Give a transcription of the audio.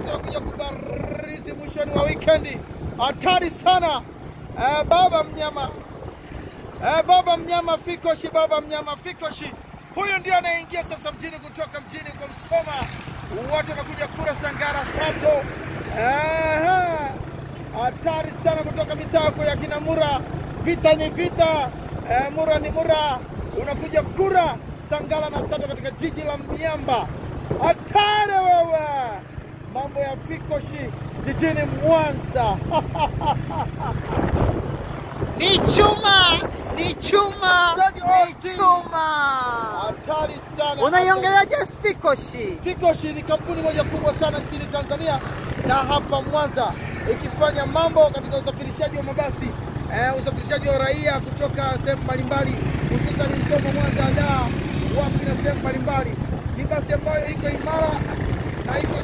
watu wanakuja kubarizi mwishoni wa wikendi. Hatari sana eh, baba mnyama eh, baba mnyama Fikoshi, baba mnyama Fikoshi, huyu ndio anayeingia sasa mjini kutoka mjini kwa Msoma. Watu wanakuja kura Sangara Sato. Hatari sana kutoka mitako ya kina Mura. Vita ni vita, eh, Mura ni Mura, unakuja kura Sangara na Sato katika jiji la Miamba. Hatari wewe, ya jijini Mwanza. Ni chuma, ni chuma, ni chuma. Hatari sana. Unaiongeleaje Fikoshi? Fikoshi ni kampuni moja kubwa sana nchini Tanzania na hapa Mwanza ikifanya mambo katika usafirishaji wa mabasi eh, usafirishaji wa raia kutoka sehemu mbalimbali hususan Msoma, Mwanza, Dar, wapi na sehemu mbalimbali. Ni basi ambayo iko imara na iko